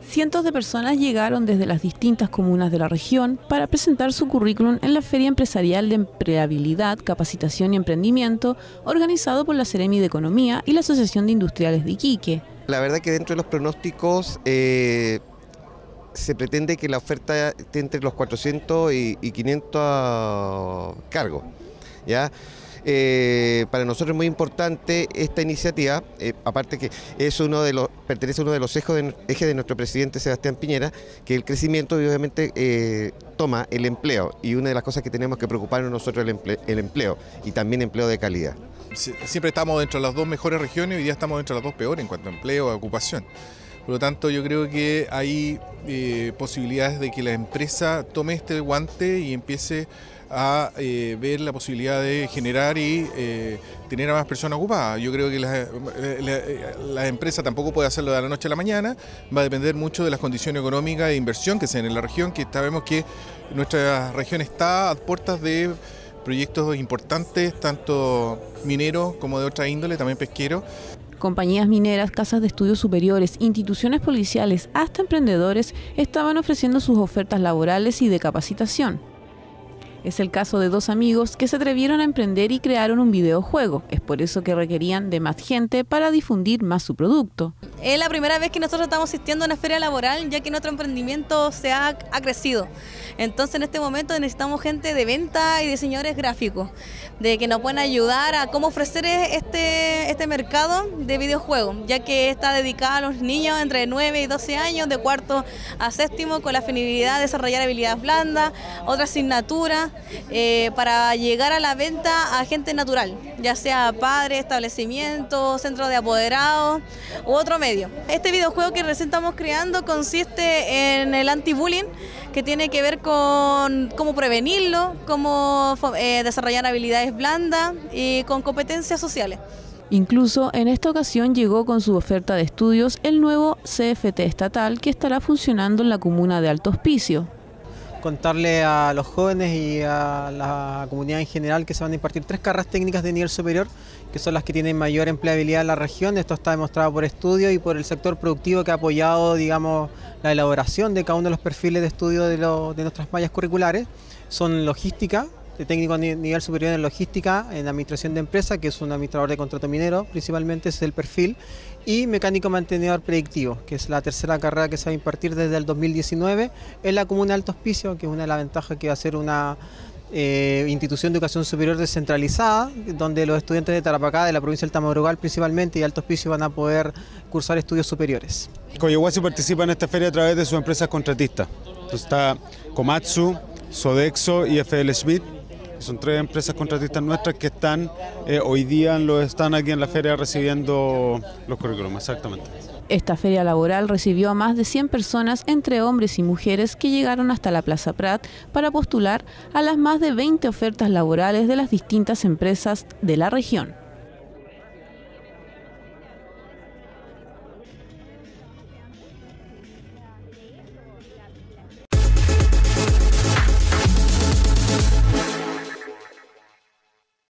Cientos de personas llegaron desde las distintas comunas de la región para presentar su currículum en la Feria Empresarial de Empleabilidad, Capacitación y Emprendimiento, organizado por la Ceremi de Economía y la Asociación de Industriales de Iquique. La verdad que dentro de los pronósticos eh, se pretende que la oferta esté entre los 400 y, 500 cargos. ¿ya? Eh, para nosotros es muy importante esta iniciativa, eh, aparte que es uno de los, pertenece a uno de los ejes de, nuestro presidente Sebastián Piñera, que el crecimiento obviamente eh, toma el empleo y una de las cosas que tenemos que preocuparnos nosotros es el, empleo y también empleo de calidad. Siempre estamos dentro de las dos mejores regiones hoy día estamos dentro de las dos peores en cuanto a empleo y ocupación. Por lo tanto, yo creo que hay posibilidades de que la empresa tome este guante y empiece a eh, ver la posibilidad de generar y eh, tener a más personas ocupadas. Yo creo que eh, la, empresa tampoco puede hacerlo de la noche a la mañana, va a depender mucho de las condiciones económicas e inversión que se den en la región, que sabemos que nuestra región está a puertas de proyectos importantes, tanto mineros como de otra índole, también pesqueros. Compañías mineras, casas de estudios superiores, instituciones policiales, hasta emprendedores estaban ofreciendo sus ofertas laborales y de capacitación. Es el caso de dos amigos que se atrevieron a emprender y crearon un videojuego. Es por eso que requerían de más gente para difundir más su producto. Es la primera vez que nosotros estamos asistiendo a una feria laboral, ya que nuestro emprendimiento se ha, crecido. Entonces en este momento necesitamos gente de venta y diseñadores gráficos, de que nos puedan ayudar a cómo ofrecer este, este mercado de videojuegos, ya que está dedicado a los niños entre 9 y 12 años, de cuarto a séptimo, con la finalidad de desarrollar habilidades blandas, otra eh, para llegar a la venta a gente natural, ya sea padre, establecimiento, centro de apoderados u otro medio. Este videojuego que recién estamos creando consiste en el anti-bullying, que tiene que ver con cómo prevenirlo, cómo eh, desarrollar habilidades blandas y con competencias sociales. Incluso en esta ocasión llegó con su oferta de estudios el nuevo CFT estatal que estará funcionando en la comuna de Alto Hospicio contarle a los jóvenes y a la comunidad en general que se van a impartir tres carreras técnicas de nivel superior, que son las que tienen mayor empleabilidad en la región. Esto está demostrado por estudios y por el sector productivo que ha apoyado, digamos, la elaboración de cada uno de los perfiles de estudio de, de nuestras mallas curriculares. Son logística, de técnico a nivel superior en logística, en administración de empresa, que es un administrador de contrato minero, principalmente es el perfil, y mecánico mantenedor predictivo, que es la tercera carrera que se va a impartir desde el 2019 en la comuna de Alto Hospicio, que es una de las ventajas que va a ser una eh, institución de educación superior descentralizada, donde los estudiantes de Tarapacá, de la provincia del Tamaurugal principalmente y Alto Hospicio van a poder cursar estudios superiores. Coyahuasi participa en esta feria a través de sus empresas contratistas. Entonces está Komatsu, Sodexo y FL Schmidt son tres empresas contratistas nuestras que están eh, hoy día lo están aquí en la feria recibiendo los currículums, exactamente. Esta feria laboral recibió a más de 100 personas entre hombres y mujeres que llegaron hasta la Plaza Prat para postular a las más de 20 ofertas laborales de las distintas empresas de la región.